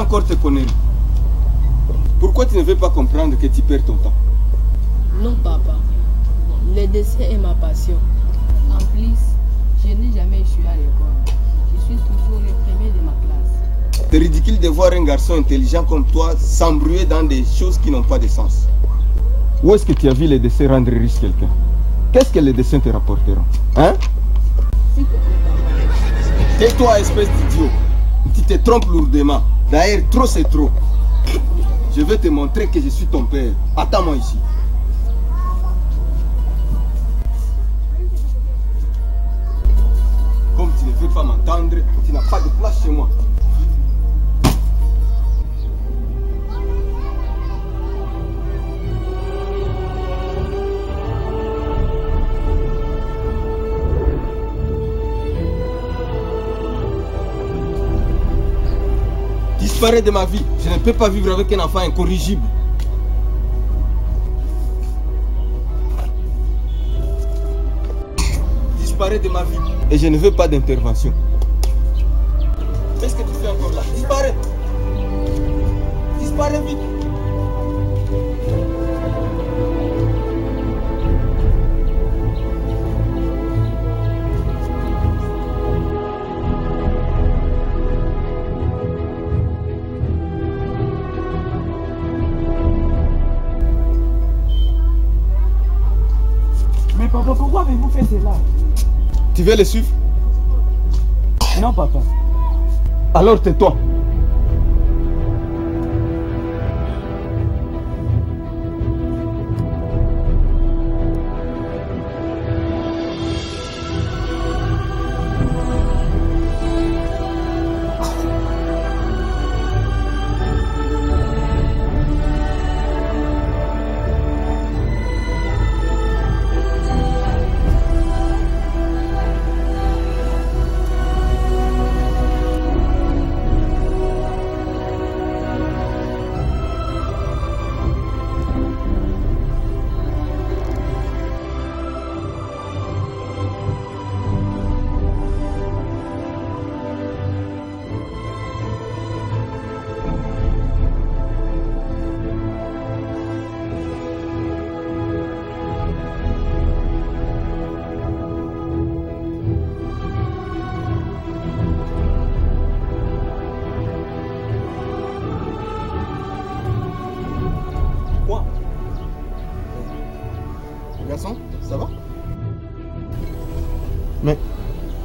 encore tes conneries. Pourquoi tu ne veux pas comprendre que tu perds ton temps? Non, papa. Le dessin est ma passion. En plus, je n'ai jamais échoué à l'école. Je suis toujours le premier de ma classe. C'est ridicule de voir un garçon intelligent comme toi s'embrouiller dans des choses qui n'ont pas de sens. Où est-ce que tu as vu les dessins rendre riche quelqu'un? Qu'est-ce que les dessins te rapporteront Hein? Te. Tais-toi, espèce d'idiot. Tu te trompes lourdement. D'ailleurs, trop c'est trop. Je vais te montrer que je suis ton père. Attends-moi ici. Comme tu ne veux pas m'entendre, tu n'as pas de place chez moi. Disparais de ma vie. Je ne peux pas vivre avec un enfant incorrigible. Disparais de ma vie. Et je ne veux pas d'intervention. Qu'est-ce que tu fais encore là? Disparais. Disparais vite. Papa, pourquoi avez-vous fait cela? Tu veux le suivre? Non, papa. Alors tais-toi. Mais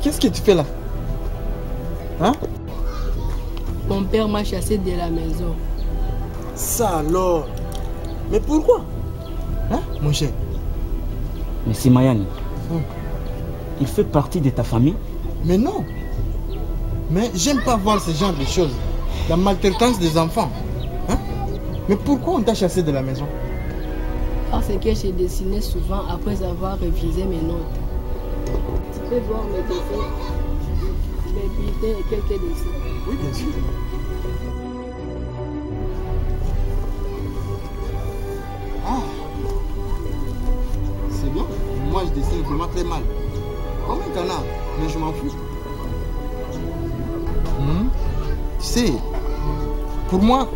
qu'est-ce que tu fais là? Hein? Mon père m'a chassé de la maison. Ça alors? Mais pourquoi? Hein, mon cher Mais c'est Mayani. Hmm. Il fait partie de ta famille? Mais non Mais j'aime pas voir ce genre de choses. La maltraitance des enfants. Hein? Mais pourquoi on t'a chassé de la maison? Parce que j'ai dessiné souvent après avoir révisé mes notes. Peux voir mes dessins, mes bulletins et quelques dessins. Oui, bien sûr. Ah C'est bien. Moi, je dessine vraiment très mal. Comme un canard, mais je m'en fous. Hmm? Tu sais, pour moi,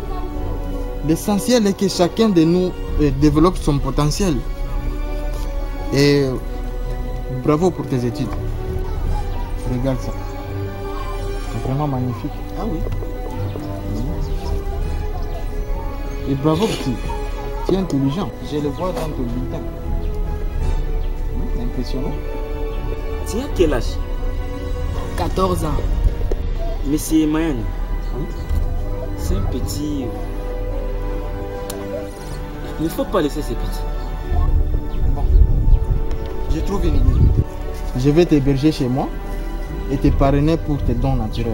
l'essentiel est que chacun de nous euh, développe son potentiel. Et bravo pour tes études. Regarde ça. C'est vraiment magnifique. Ah oui Et bravo petit. Tu es intelligent. Je le vois dans ton bulletin. Hmm, Impressionnant. Tu as quel âge? 14 ans. Monsieur Mayani. hein? C'est un petit. Il ne faut pas laisser ces petits. Bon. Je trouve une idée. Je vais t'héberger chez moi et te parrainer pour tes dons naturels.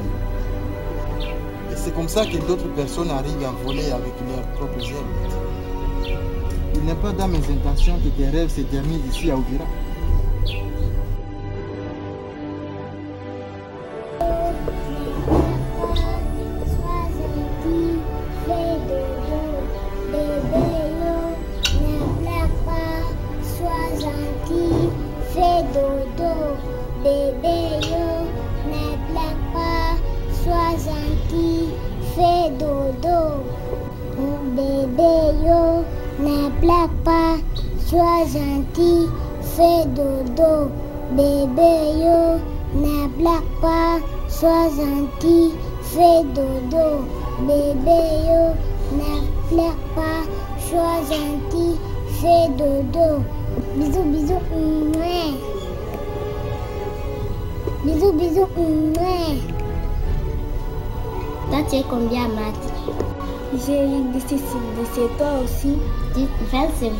Et c'est comme ça que d'autres personnes arrivent à voler avec leurs propres ailes. Il n'est pas dans mes intentions que tes rêves se terminent ici à Ouvira.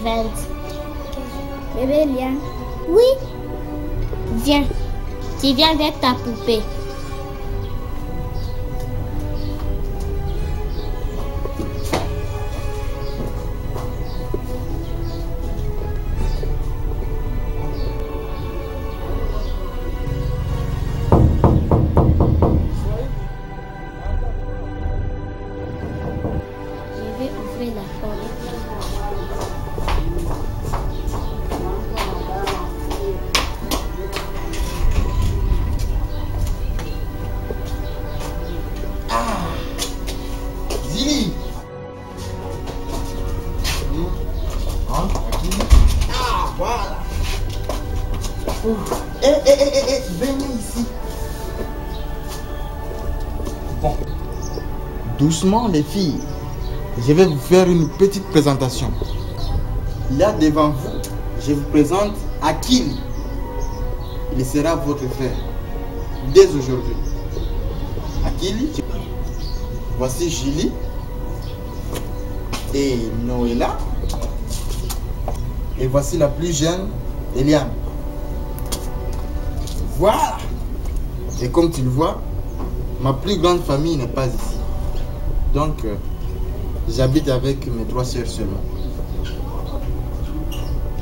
20, c'est 20. Bébé Lian, Oui, viens. Tu viens avec ta poupée. Doucement, les filles. Je vais vous faire une petite présentation. Là, devant vous, je vous présente Akili. Il sera votre frère. Dès aujourd'hui. Akili, Voici Julie et Noëlla. Et voici la plus jeune, Eliane. Voilà. Et comme tu le vois, ma plus grande famille n'est pas ici. Donc, euh, j'habite avec mes trois sœurs seulement.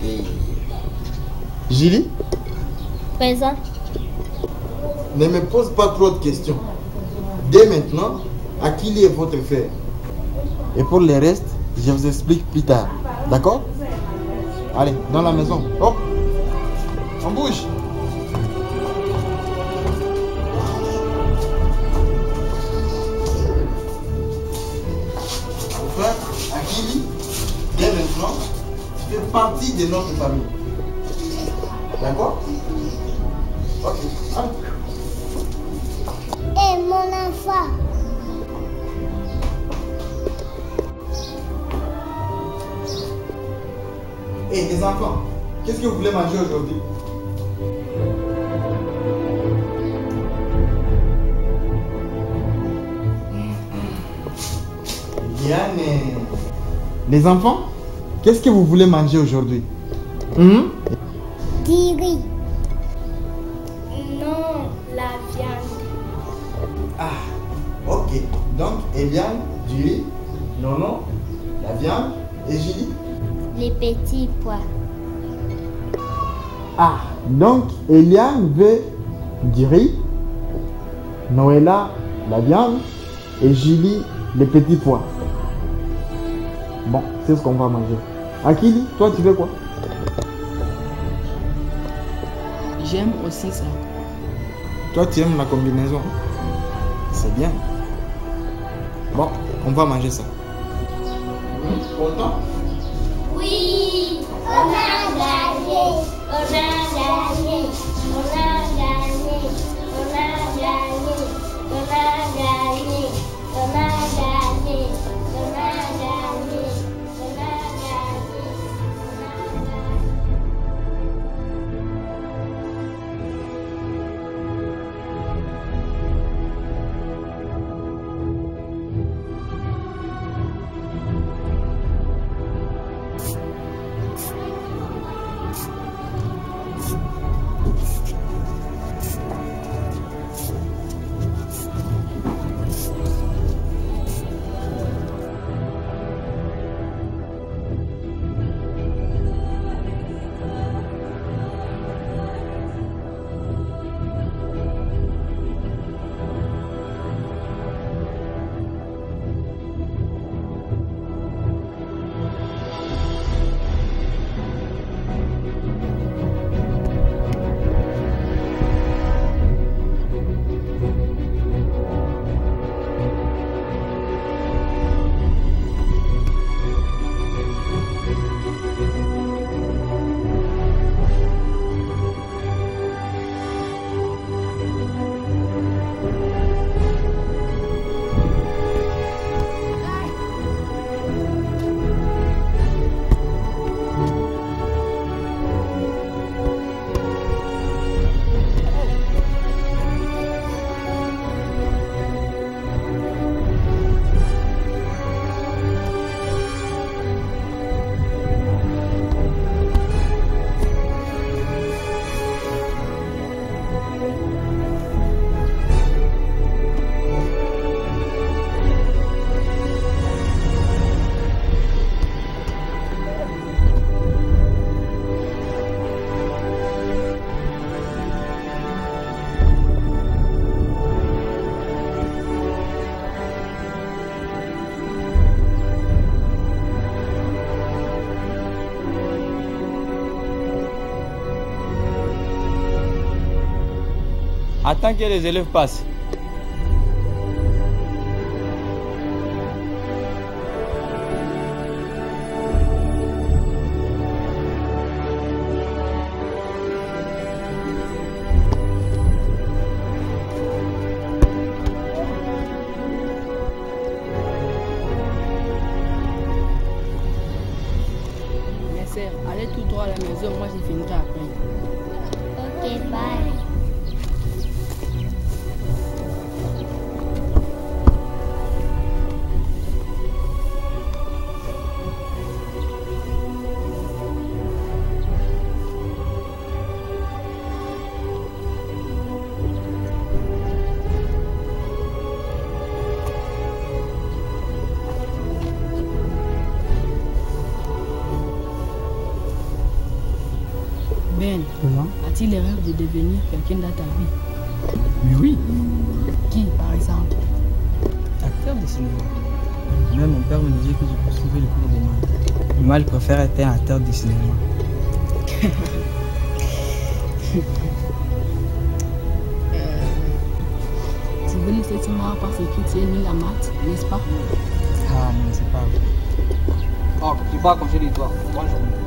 Et... Julie, Présent. ne me pose pas trop de questions. Dès maintenant, Akili est votre frère. Et pour le reste, je vous explique plus tard. D'accord? Allez, dans la maison. Hop On bouge de notre famille. D'accord? Ok, allez. Eh mon enfant, Et les enfants, qu'est-ce que vous voulez manger aujourd'hui? Yann Les enfants, qu'est-ce que vous voulez manger aujourd'hui? Hum Diri. Non, la viande. Ah, ok. Donc, Eliane, du riz, Nono, la viande? Et Julie? Les petits pois. Ah, donc Eliane veut du riz, Noëlla la viande et Julie les petits pois. Bon, c'est ce qu'on va manger. Akili, toi tu veux quoi J'aime aussi ça. Toi tu aimes la combinaison C'est bien. Bon, on va manger ça. Content Oui, on a gagné, on a gagné, Attends que les élèves passent. Mes A-t-il le rêve de devenir quelqu'un dans ta vie Mais oui, Qui, par exemple acteur de cinéma. Même mon père me disait que je poursuivais le cours de. Mais moi, je préfère être un acteur de cinéma. Tu veux laisser ce noir parce que tu es nul à maths, n'est-ce pas? Ah non, c'est pas vrai. Oh, tu vas je dis toi. Bonne journée.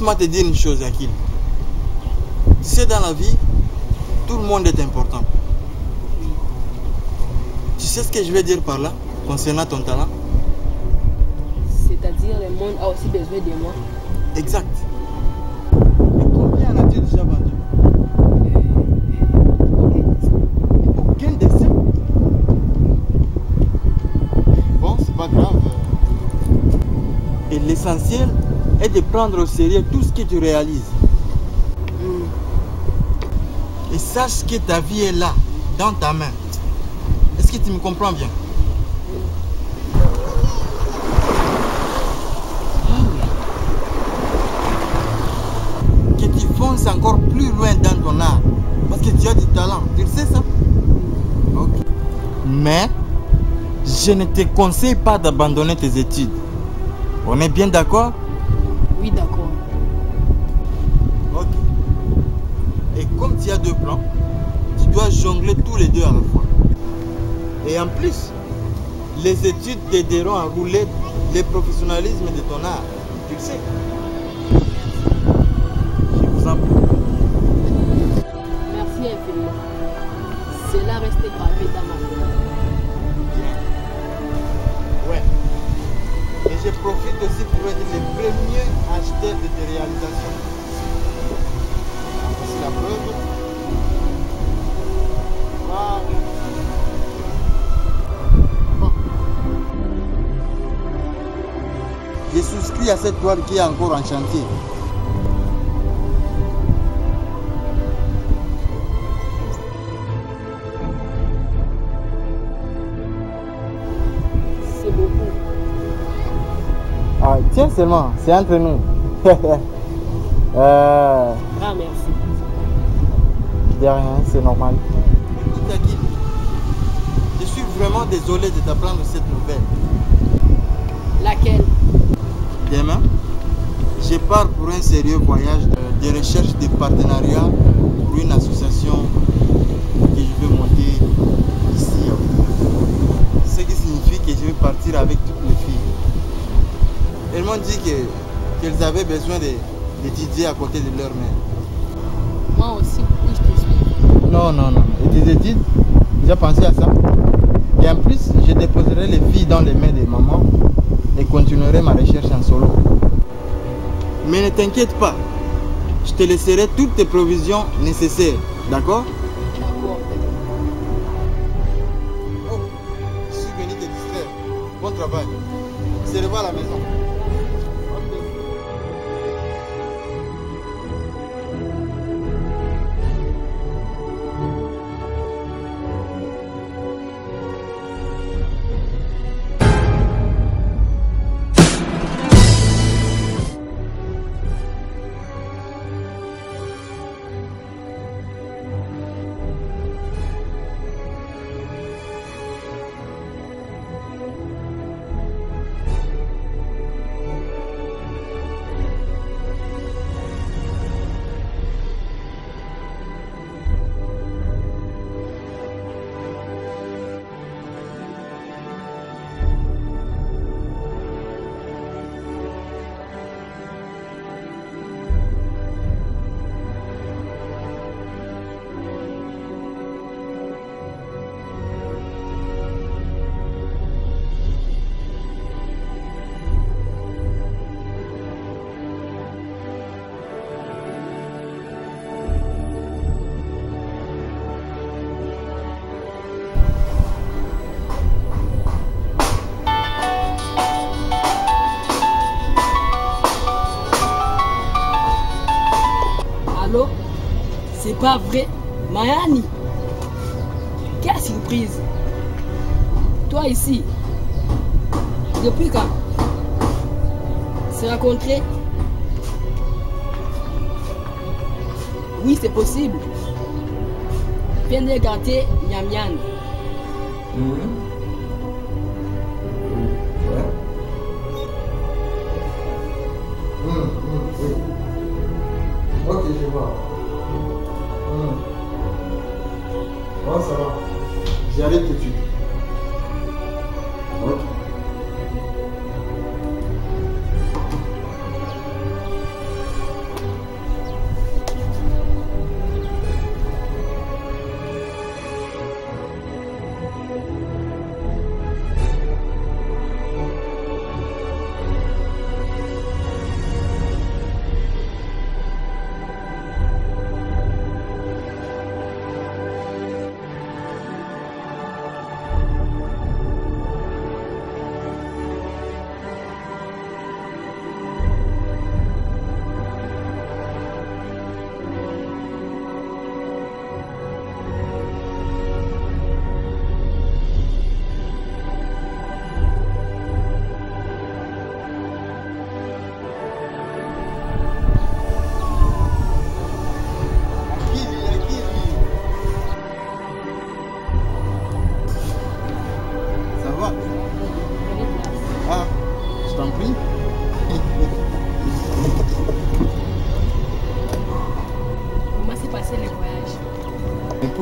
Laisse-moi te dire une chose, Akil. Tu sais, dans la vie, tout le monde est important. Tu sais ce que je vais dire par là, concernant ton talent? C'est-à-dire le monde a aussi besoin de moi. Exact. Et combien en as-tu déjà vendu? Aucun dessin Bon, c'est pas grave. Et l'essentiel est de prendre au sérieux tout ce que tu réalises. Et sache que ta vie est là, dans ta main. Est-ce que tu me comprends bien? Que tu fonces encore plus loin dans ton art. Parce que tu as du talent. Tu le sais ça? Ok. Mais je ne te conseille pas d'abandonner tes études. On est bien d'accord? Jongler tous les deux à la fois. Et en plus, les études t'aideront à rouler le professionnalisme de ton art. Tu sais. Qui est encore en chantier. C'est beaucoup. Ah, tiens seulement, c'est entre nous. euh, Ah, merci. de rien, c'est normal. Je suis vraiment désolé de t'apprendre cette nouvelle. Laquelle? Demain, je pars pour un sérieux voyage de, de recherche de partenariat pour une association que je vais monter ici. Ce qui signifie que je vais partir avec toutes les filles. Elles m'ont dit que qu'elles avaient besoin de- d'étudier à côté de leur mère. Moi aussi, oui, je te suis. Non, non, non. Et tes études J'ai pensé à ça. Et en plus, je déposerai les filles dans les mains de maman et continuerai ma recherche en solo. Mais ne t'inquiète pas. Je te laisserai toutes tes provisions nécessaires. D'accord? Oh, je suis venu te distraire. Bon travail. Se revoit à la maison. Pas vrai. Mayani Quelle surprise. Toi ici. Depuis quand Se rencontrer? Oui, c'est possible. Viens de gâter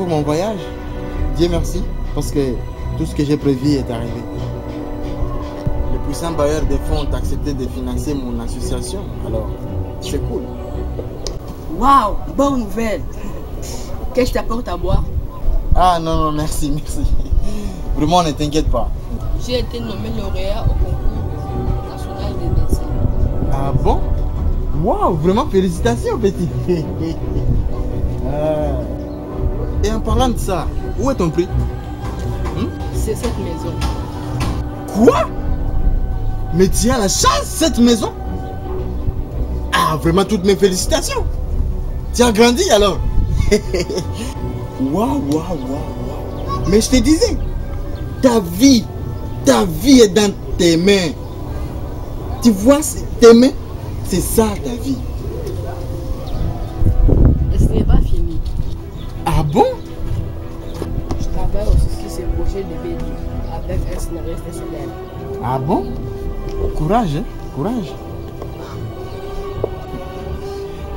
mon voyage, Dieu merci, parce que tout ce que j'ai prévu est arrivé. Les puissants bailleurs de fonds ont accepté de financer mon association, alors c'est cool. Waouh Bonne nouvelle Qu'est-ce que je t'apporte à boire? Ah non, non, merci, merci. Vraiment, ne t'inquiète pas. J'ai été nommé lauréat au concours national des médecins. Ah bon? Waouh, vraiment félicitations, petit. Parlant de ça, où est ton prix? C'est cette maison. Quoi? Mais tu as la chance, cette maison? Ah, vraiment toutes mes félicitations. Tu as grandi alors? Waouh, waouh, waouh, waouh. Mais je te disais, ta vie, ta vie est dans tes mains. Tu vois, tes mains, c'est ça ta vie. Courage.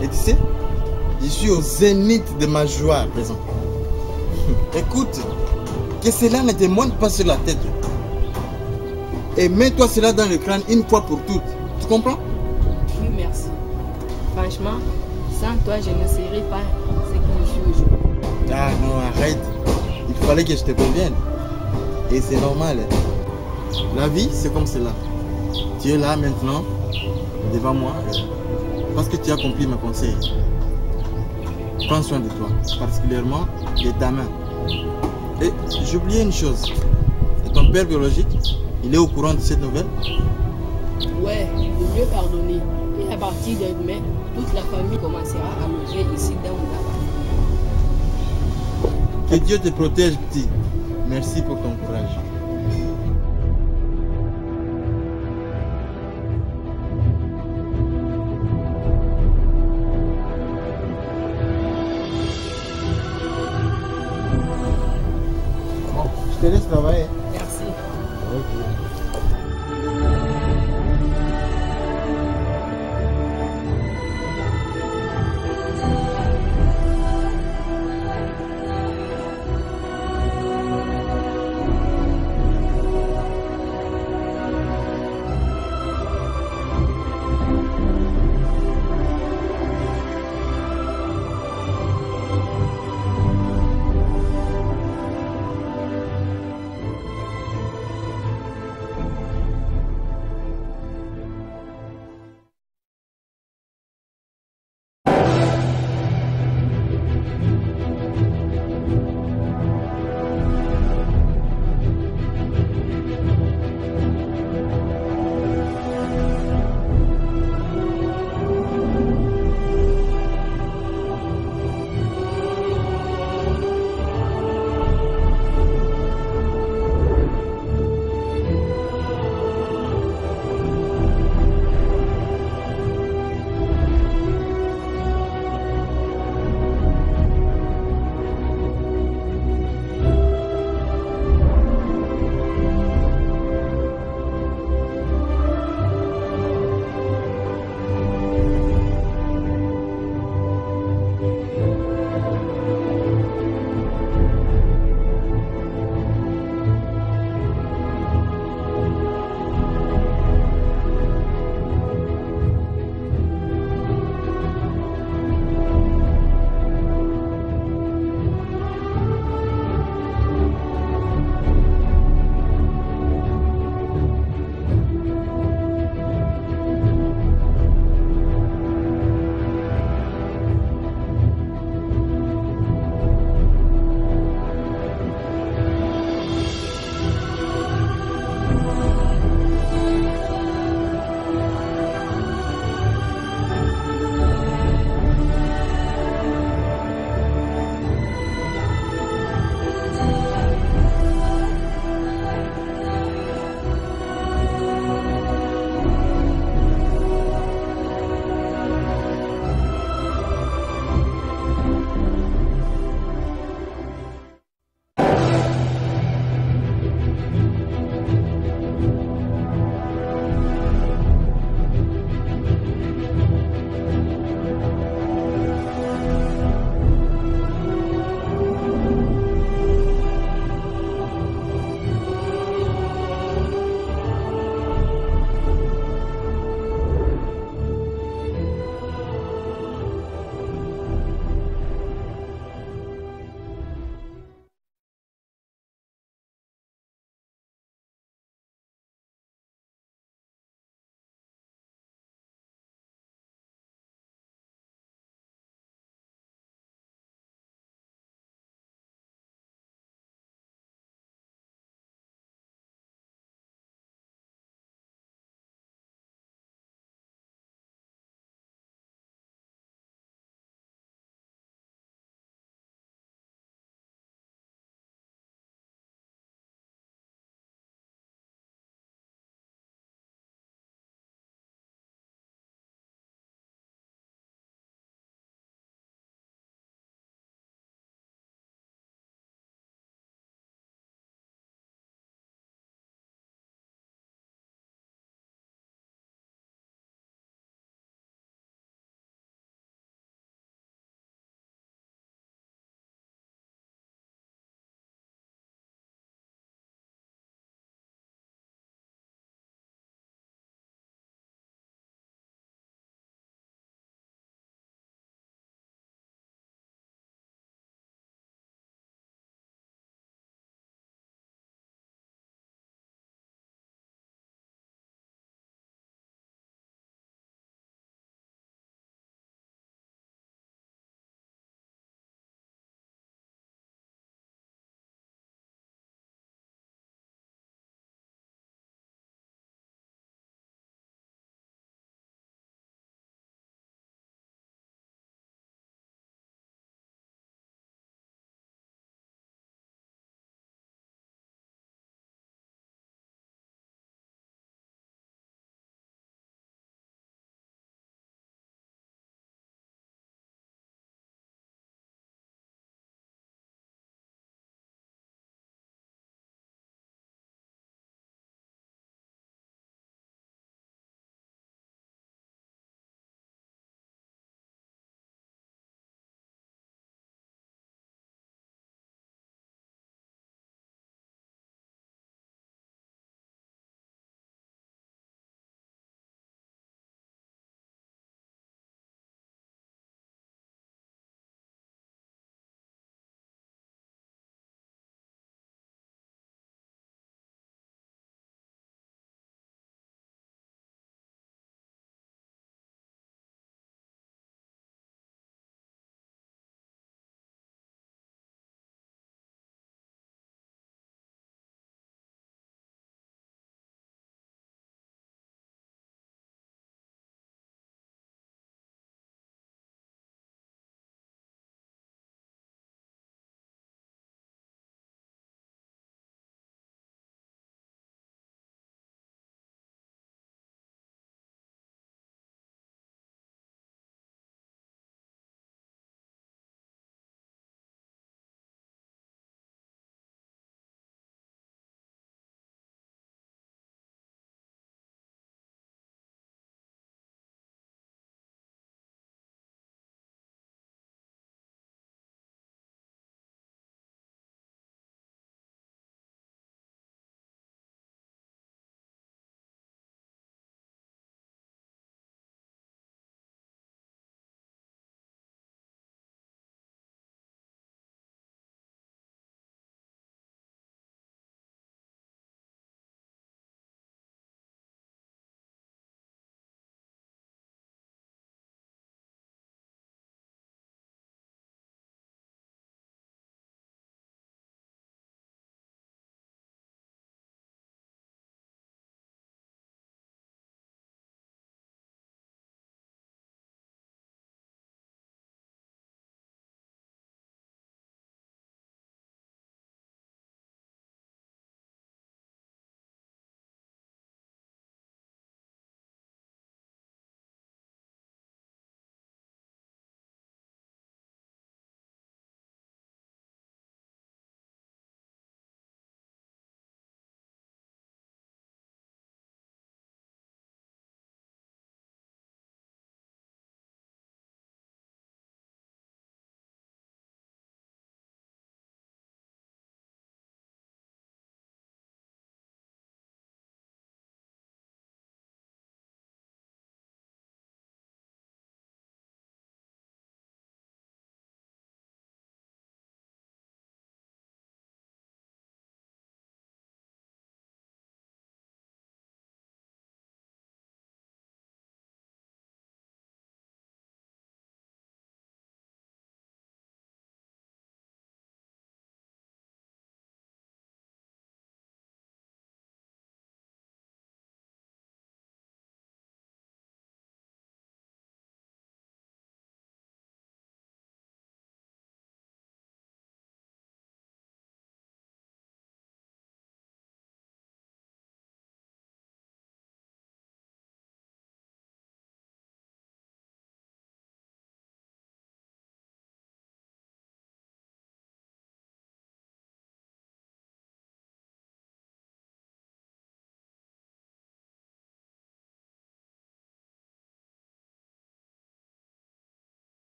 Et tu sais, je suis au zénith de ma joie à présent. Écoute, que cela ne te monte pas sur la tête. Et mets-toi cela dans le crâne une fois pour toutes. Tu comprends? Oui, Franchement, sans toi, je ne serais pas ce que je suis aujourd'hui. Ah non, arrête. Il fallait que je te prévienne. Et c'est normal. La vie, c'est comme cela. Tu es là maintenant, devant moi, parce que tu as compris mes conseils. Prends soin de toi, particulièrement de ta main. Et j'ai oublié une chose. Ton père biologique, il est au courant de cette nouvelle? Ouais, il mieux pardonner. Et à partir de demain, toute la famille commencera à loger ici dans la Que Dieu te protège, petit. Merci pour ton courage. Bon, je